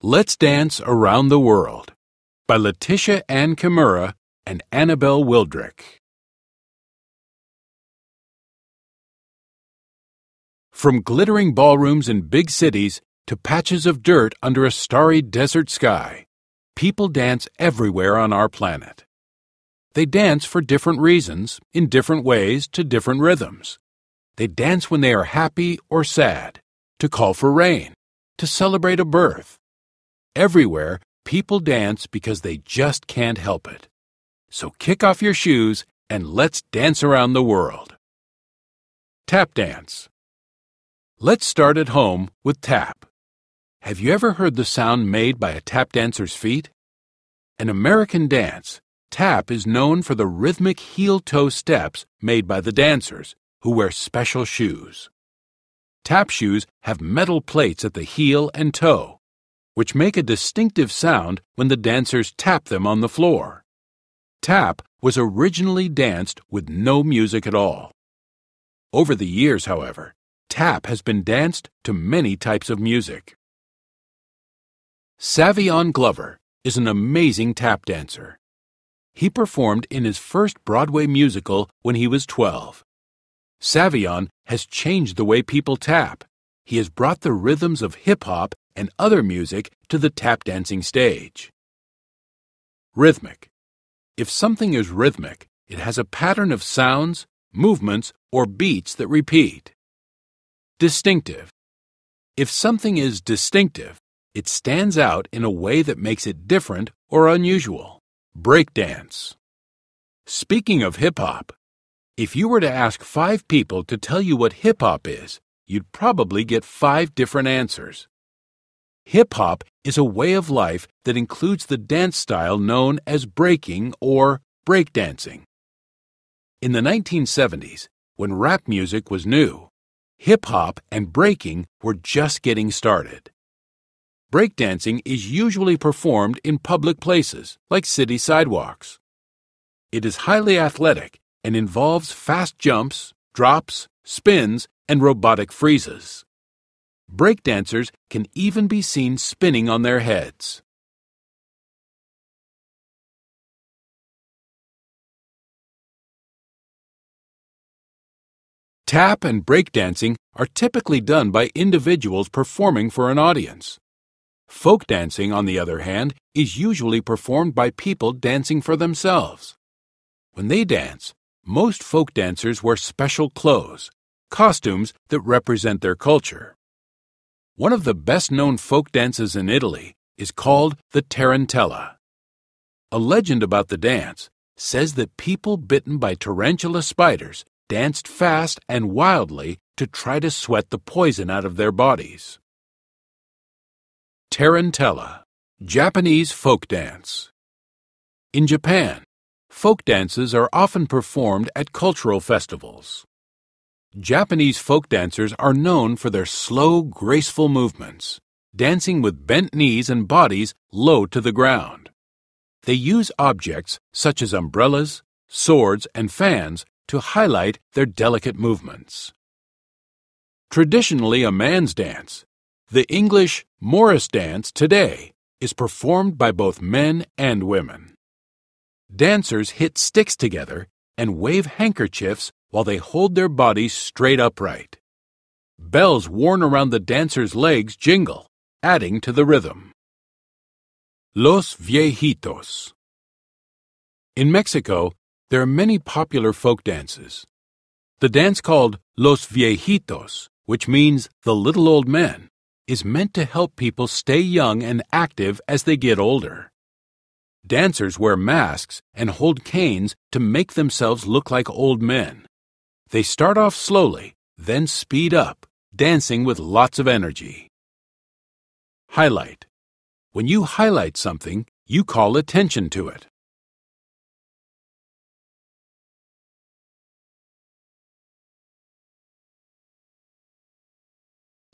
Let's Dance Around the World by Letitia Ann Kimura and Annabelle Wildrick. From glittering ballrooms in big cities to patches of dirt under a starry desert sky, people dance everywhere on our planet. They dance for different reasons, in different ways, to different rhythms. They dance when they are happy or sad, to call for rain, to celebrate a birth. Everywhere, people dance because they just can't help it. So kick off your shoes and let's dance around the world. Tap dance. Let's start at home with tap. Have you ever heard the sound made by a tap dancer's feet? An American dance, tap is known for the rhythmic heel toe steps made by the dancers, who wear special shoes. Tap shoes have metal plates at the heel and toe, which make a distinctive sound when the dancers tap them on the floor. Tap was originally danced with no music at all. Over the years, however, tap has been danced to many types of music. Savion Glover is an amazing tap dancer. He performed in his first Broadway musical when he was 12. Savion has changed the way people tap. He has brought the rhythms of hip hop and other music to the tap dancing stage. Rhythmic. If something is rhythmic, it has a pattern of sounds, movements, or beats that repeat. Distinctive. If something is distinctive, it stands out in a way that makes it different or unusual. Breakdance. Speaking of hip hop, if you were to ask five people to tell you what hip hop is, you'd probably get five different answers. Hip hop is a way of life that includes the dance style known as breaking or breakdancing. In the 1970s, when rap music was new, hip hop and breaking were just getting started. Breakdancing is usually performed in public places, like city sidewalks. It is highly athletic and involves fast jumps, drops, spins, and robotic freezes. Breakdancers can even be seen spinning on their heads. Tap and breakdancing are typically done by individuals performing for an audience. Folk dancing, on the other hand, is usually performed by people dancing for themselves. When they dance, most folk dancers wear special clothes, costumes that represent their culture. One of the best known folk dances in Italy is called the Tarantella. A legend about the dance says that people bitten by tarantula spiders danced fast and wildly to try to sweat the poison out of their bodies. Tarantella, Japanese folk dance. In Japan, folk dances are often performed at cultural festivals. Japanese folk dancers are known for their slow, graceful movements, dancing with bent knees and bodies low to the ground. They use objects such as umbrellas, swords, and fans to highlight their delicate movements. Traditionally a man's dance, the English Morris dance today is performed by both men and women. Dancers hit sticks together and wave handkerchiefs while they hold their bodies straight upright. Bells worn around the dancers' legs jingle, adding to the rhythm. Los Viejitos In Mexico, there are many popular folk dances. The dance called Los Viejitos, which means the little old men, is meant to help people stay young and active as they get older. Dancers wear masks and hold canes to make themselves look like old men. They start off slowly, then speed up, dancing with lots of energy. Highlight When you highlight something, you call attention to it.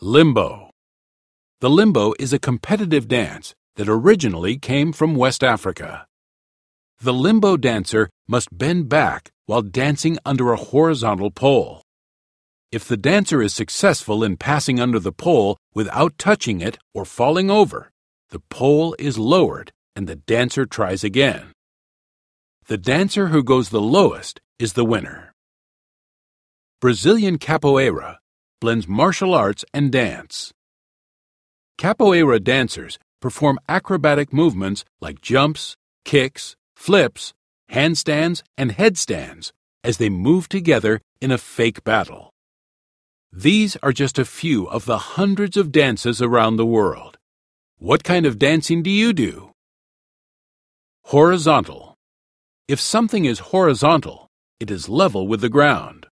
Limbo. The limbo is a competitive dance that originally came from West Africa. The limbo dancer must bend back while dancing under a horizontal pole. If the dancer is successful in passing under the pole without touching it or falling over, the pole is lowered and the dancer tries again. The dancer who goes the lowest is the winner. Brazilian capoeira blends martial arts and dance. Capoeira dancers perform acrobatic movements like jumps, kicks, flips, handstands, and headstands as they move together in a fake battle. These are just a few of the hundreds of dances around the world. What kind of dancing do you do? Horizontal. If something is horizontal, it is level with the ground.